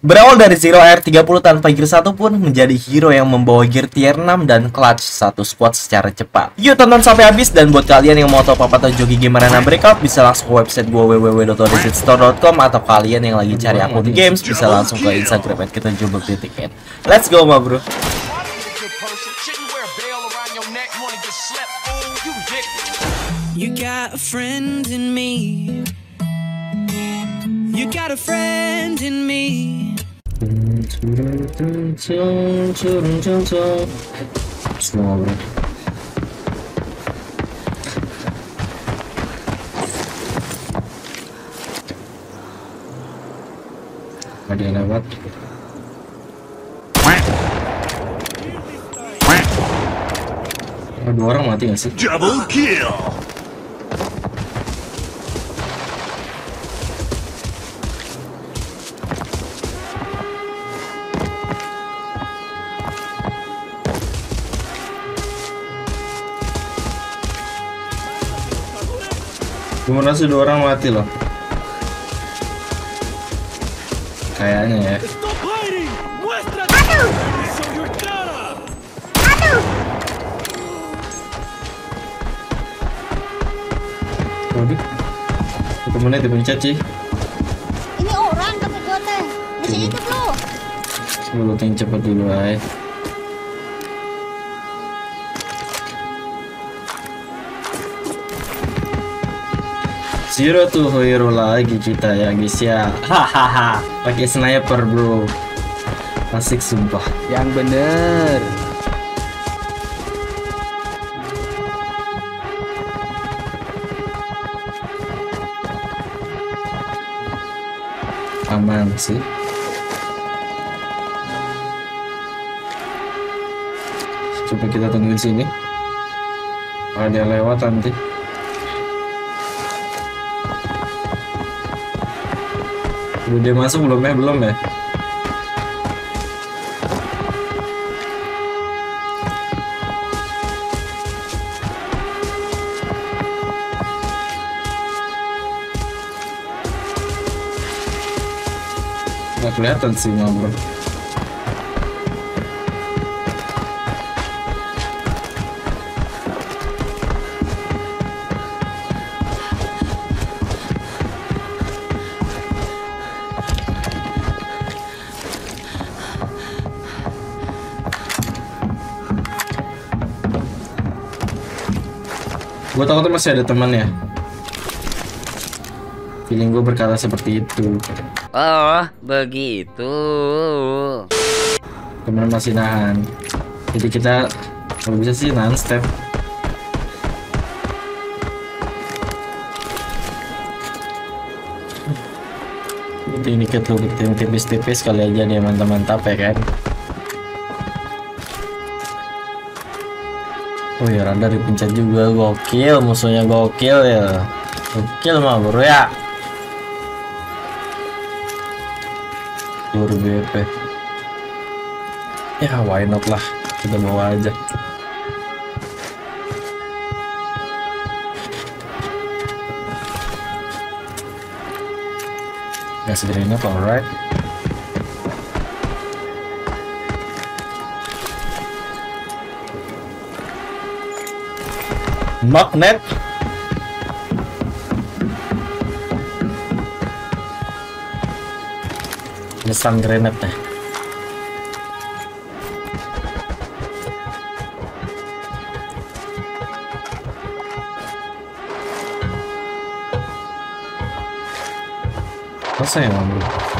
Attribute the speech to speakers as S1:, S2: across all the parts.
S1: Berawal dari Zero Air 30 tanpa gear satu pun menjadi hero yang membawa gear tier 6 dan clutch satu squad secara cepat. Yuk tonton sampai habis dan buat kalian yang mau tahu apa atau joki game Arena Breakout bisa langsung ke website gua www.odysseystore.com atau kalian yang lagi cari akun games bisa langsung ke Instagram at kita jumbo titik Let's go ma bro.
S2: You got a friend in me. You got a friend in me.
S1: Semua bro. Ada yang lewat. Oh, dua orang mati gak sih?
S3: Double kill.
S1: Gue merasa dua orang mati loh. Kayaknya ya. Waduh. Temennya dipencet sih.
S4: Ini orang kata gua teh. Masih hidup lu.
S1: Sebelum yang cepet dulu ay. Zero tuh hero lagi kita ya guys ya. Hahaha. Pakai sniper bro. Asik sumpah.
S5: Yang bener.
S1: Aman sih. Coba kita tungguin sini. Ada lewat nanti. Udah masuk belum ya? Belum ya? Nggak kelihatan sih bro. Gue takutnya masih ada teman ya. Feeling gue berkata seperti itu.
S5: Oh, begitu.
S1: Temen masih nahan. Jadi kita kalau bisa sih nahan step. Ini dikit lu tim tipis-tipis kali aja dia mantap-mantap ya kan. Oh ya radar dipencet juga gokil musuhnya gokil ya. Gokil mah bro ya. Peluru BP. Ya why not lah kita bawa aja. Gas grenade alright. Magnet. Ini grenade deh. Masa yang?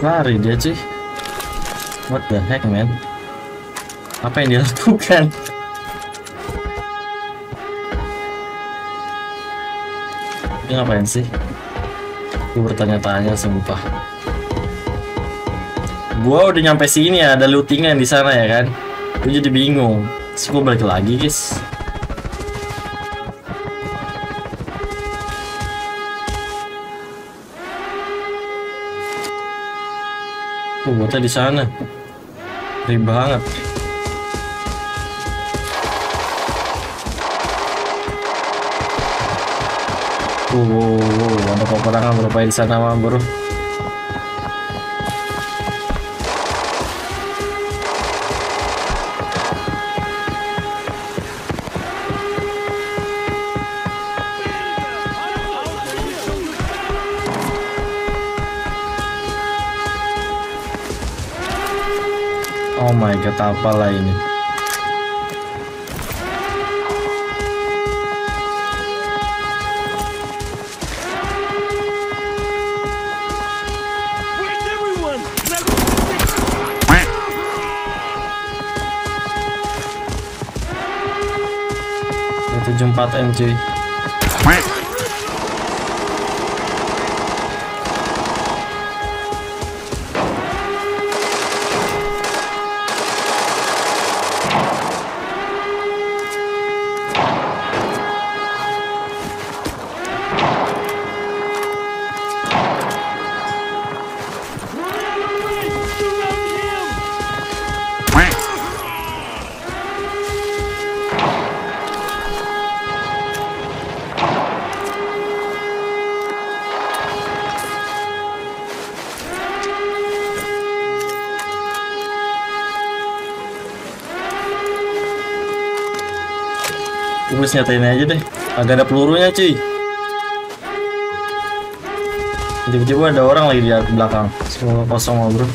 S1: Lari dia cuy. What the heck man? Apa yang dia lakukan? Dia ngapain sih? Gue bertanya-tanya sumpah. Gua udah nyampe sini ya, ada lootingan di sana ya kan. Gue jadi bingung. Terus gue balik lagi guys. Botnya di sana. Ngeri banget. Tuh, wow, wow, ada peperangan berapa di sana, bro. Oh my god, apalah ini? Tujuh empat Gue nyatain aja deh. Agak ada pelurunya cuy. Tiba-tiba ada orang lagi di belakang. Semoga kosong loh bro.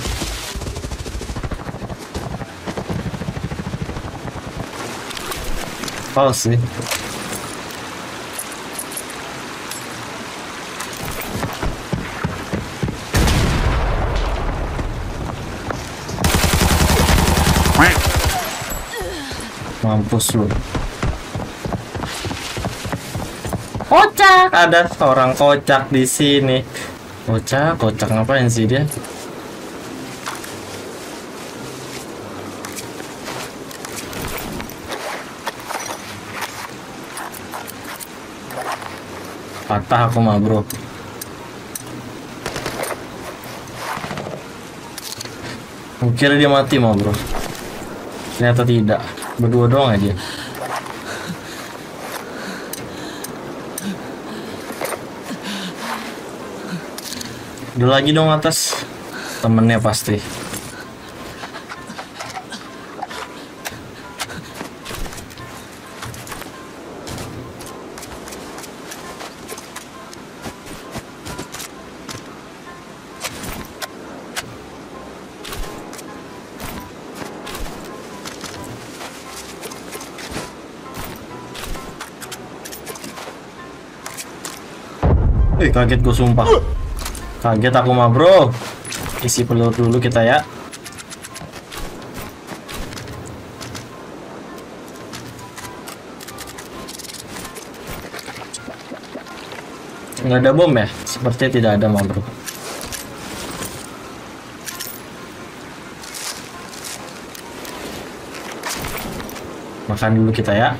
S1: Fals sih. Mampus lu. Kocak, ada orang kocak di sini. Kocak, kocak ngapain sih dia? Patah aku mah bro. Kira dia mati mah bro. Ternyata tidak. Berdua doang aja. Udah lagi dong atas temennya pasti. Kaget gue sumpah Kaget aku mah bro. Isi pelur dulu kita ya. Nggak ada bom ya? Sepertinya tidak ada mah bro. Makan dulu kita ya.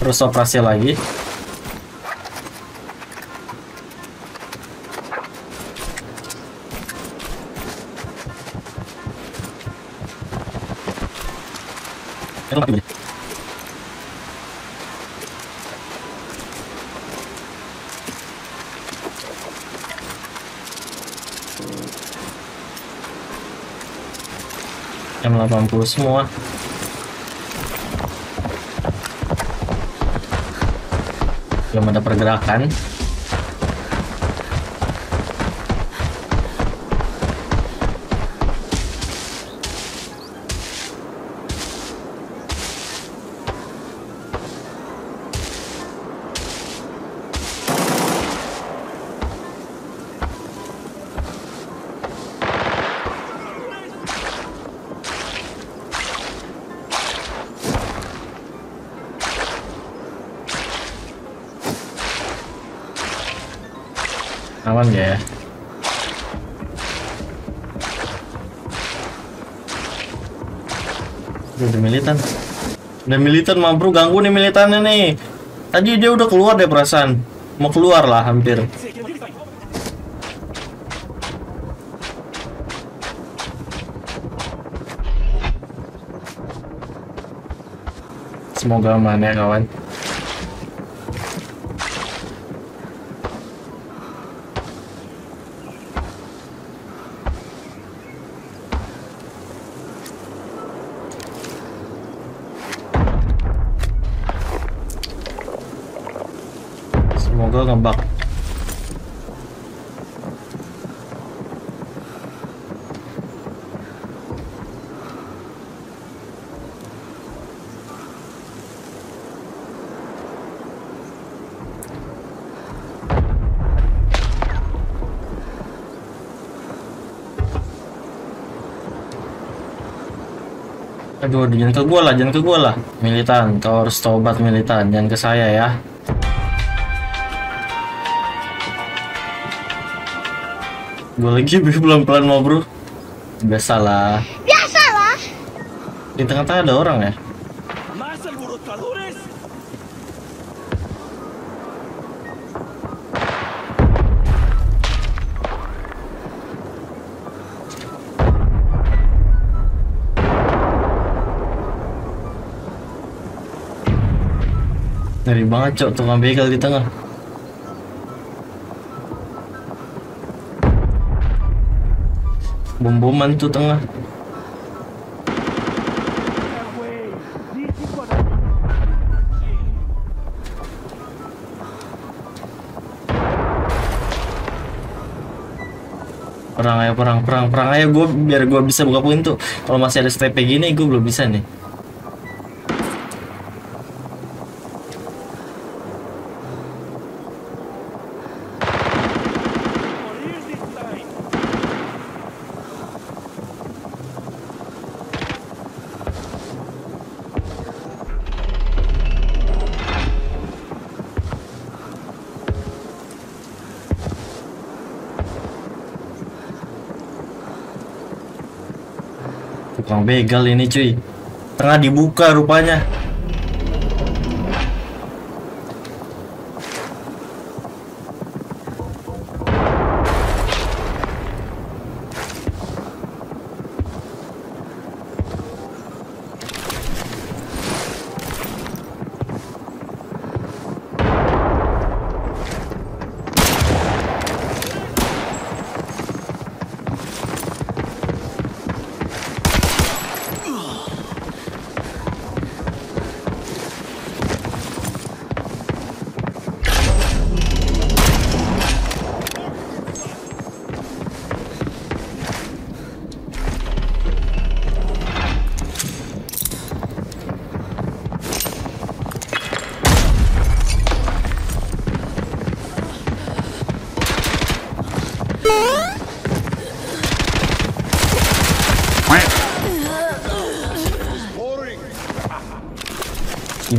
S1: Terus operasi lagi M80 semua. Belum ada pergerakan Aman ya? Udah militan. Udah militan, mampu ganggu nih militannya nih. Tadi dia udah keluar deh perasaan. Mau keluar lah hampir. Semoga aman ya kawan. Semoga ngebak. Aduh, jangan ke gua lah, jangan ke gua lah. Militan, kau harus tobat militan, jangan ke saya ya. Gue lagi pelan-pelan mau bro. Biasalah.
S4: Biasalah.
S1: Di tengah-tengah ada orang ya. Ngeri banget cok tukang begal di tengah. Bom-boman tuh tengah. Perang ayo perang perang perang ayo gue biar gue bisa buka pintu. Kalau masih ada step gini gue belum bisa nih. Tukang begal ini cuy. Tengah dibuka rupanya.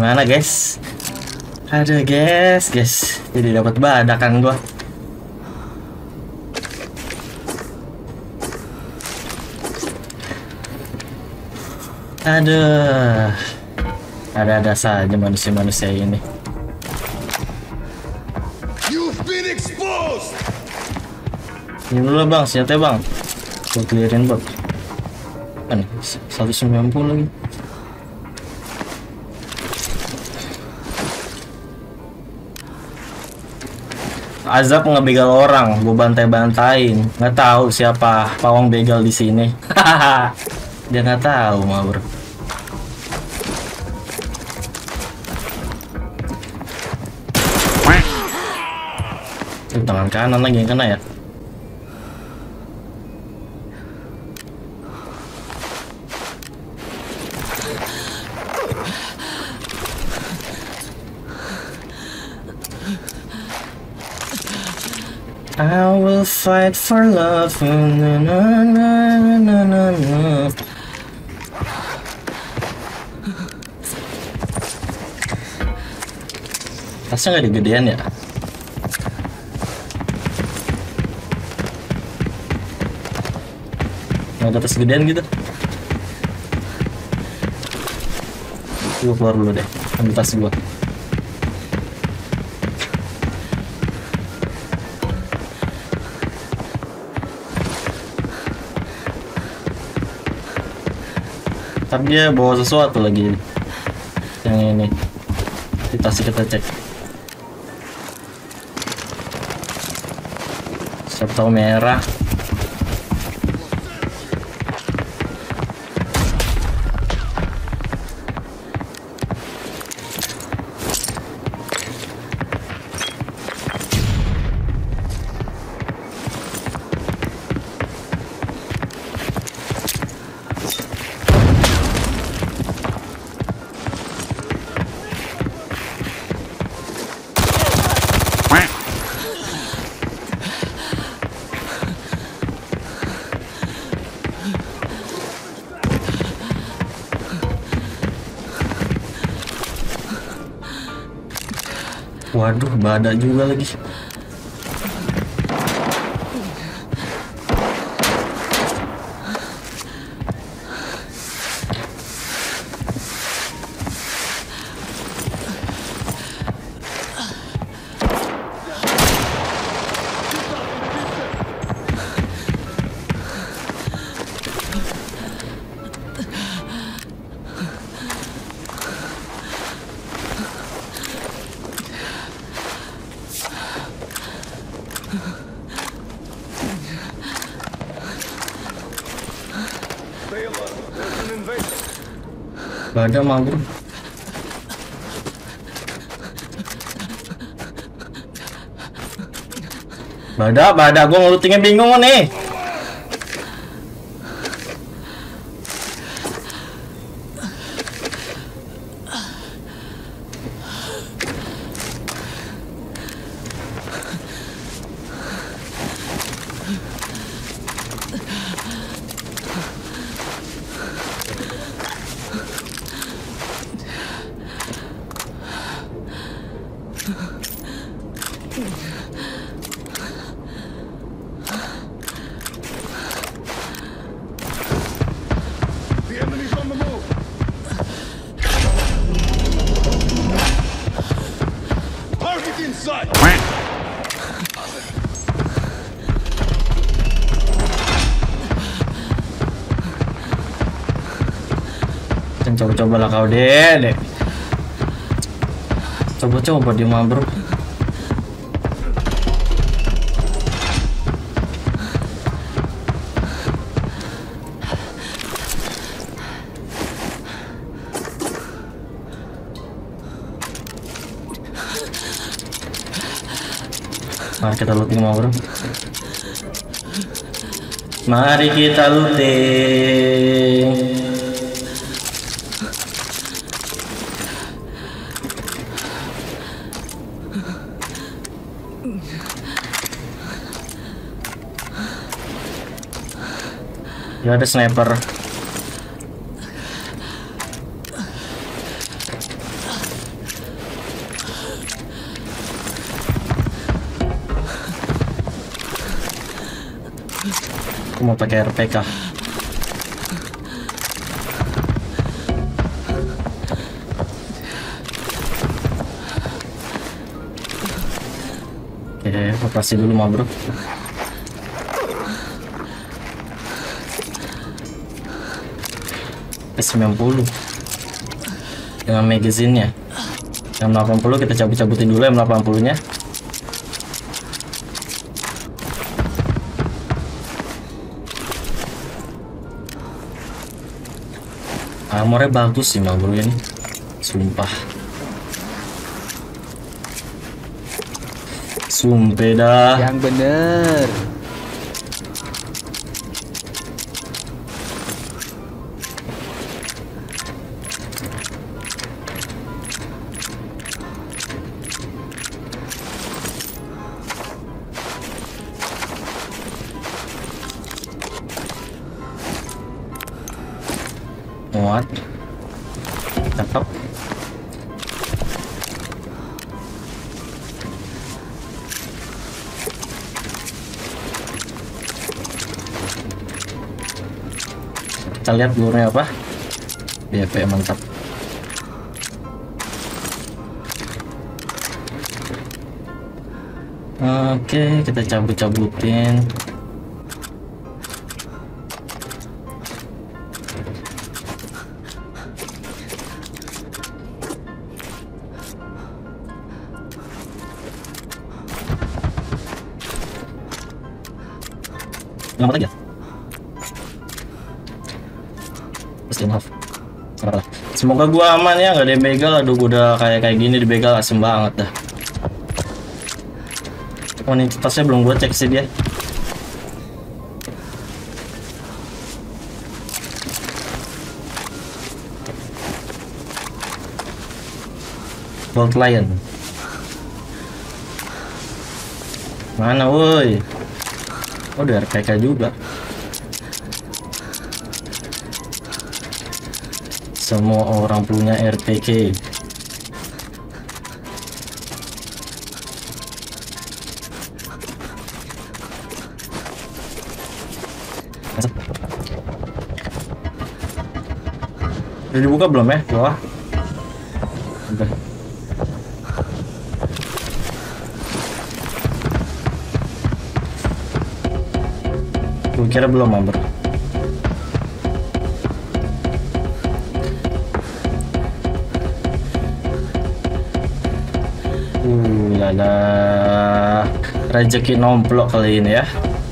S1: Gimana guys? Aduh guys, guys. Jadi dapat badakan gua. Aduh. Ada-ada saja manusia-manusia ini.
S3: You've been exposed!
S1: Ini dulu bang, senjata bang. Gua clearin bot. Kan 190 lagi. Azab ngebegal orang, gue bantai-bantain. Nggak tahu siapa pawang begal di sini. Dia nggak tahu. Tuh, tangan kanan lagi yang kena ya. I will fight for love. Na, na, na, na, na, na. Tasnya nggak digedean ya? Nggak ada tas gedean gitu? Gue keluar dulu deh, ambil tas gue. Tapi dia bawa sesuatu lagi. yang ini. Di tas kita cek. Siapa tahu merah waduh badak juga lagi mah bro badak badak. Gua ngelutingnya bingung nih Dan coba-coba lah kau deh, deh. Coba-coba dia mah bro. Mari kita looting mah bro. Mari kita looting. Ya ada sniper. Aku mau pakai RPK. Oke, operasi dulu mah bro. P90 dengan magazinnya M80 kita cabut-cabutin dulu M80 nya armornya bagus sih mah bro ini. Sumpah. Sumpah. Dah
S5: Yang bener.
S1: Lihat apa? DP mantap. Oke kita cabut-cabutin Semoga gua aman ya, nggak ada yang begal. Aduh, gua udah kayak kayak gini di begal asem banget dah. Kuantitasnya belum gua cek sih dia. Gold Lion. Mana woi? Oh, udah RPK juga. Semua orang punya RPK. Udah dibuka belum ya? Bawah. Udah. Kira belum Amber. Uh, lala. Rezeki nomplok kali ini ya.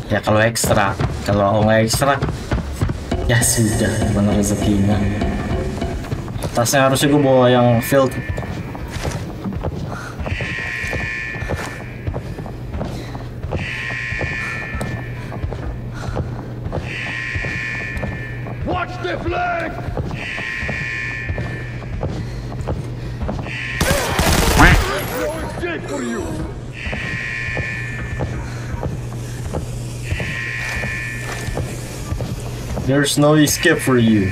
S1: Ya kalau ekstra, kalau nggak ekstra, ya sudah mana rezekinya. Tasnya harusnya gue bawa yang filled. There's no escape for you.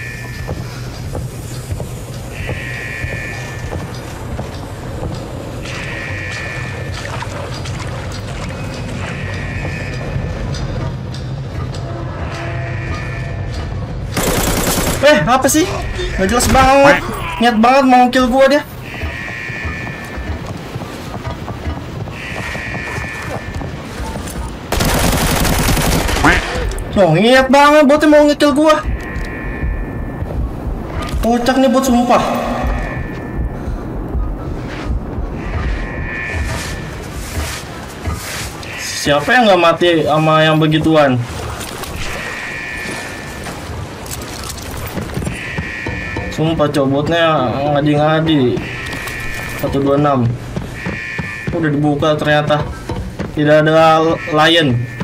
S1: Eh, apa sih? Gak jelas banget. Niat banget mau kill gua dia. Niat banget botnya mau ngekill gua. Kocak nih bot sumpah. Siapa yang nggak mati sama yang begituan? Sumpah cobotnya ngadi-ngadi 126 Udah dibuka ternyata Tidak ada lion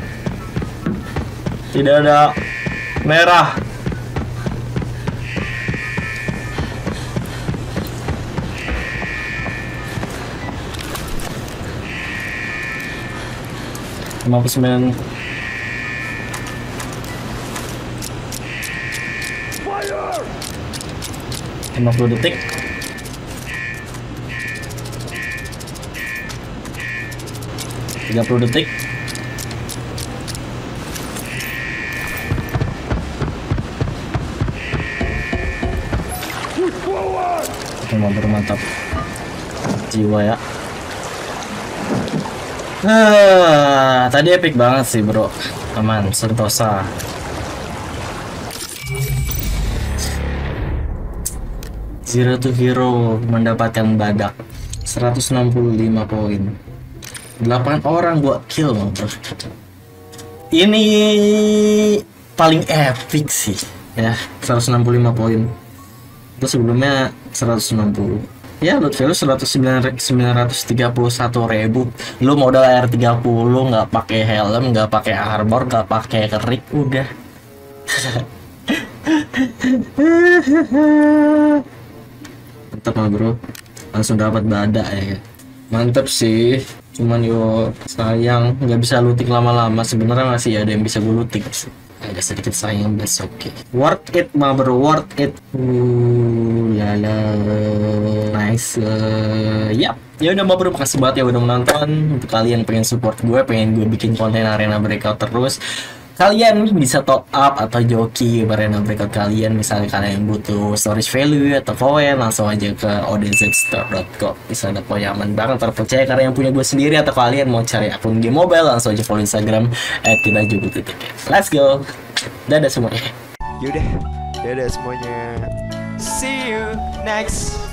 S1: Tidak ada merah. Sembilan.
S6: Fire!
S1: lima puluh detik. Tiga puluh detik Emang bermantap jiwa ya. Ah, tadi epic banget sih bro. Aman, sentosa. Zero to Hero mendapatkan badak 165 poin. 8 orang gua kill bro. Ini paling epic sih ya 165 poin itu sebelumnya 160 ya loot value 109 931 ribu. Lu modal air 30 nggak pakai helm nggak pakai armor nggak pakai kerik udah. Mantap mah bro. Langsung dapat badak ya. Mantap sih. Cuman yo sayang nggak bisa looting lama-lama. Sebenarnya masih ada yang bisa gue looting sih agak sedikit sayang but oke worth it mah bro worth it. Uh lala nice uh, yap. Ya udah mbak bro makasih banget ya udah menonton untuk kalian pengen support gue pengen gue bikin konten arena breakout terus kalian bisa top up atau joki arena breakout kalian misalnya kalian butuh storage value atau koin langsung aja ke odzstore.com bisa ada koin aman banget. Terpercaya karena yang punya gue sendiri atau kalian mau cari akun game mobile langsung aja follow instagram at juga let's go. Dadah semuanya.
S7: Yaudah, dadah semuanya. See you next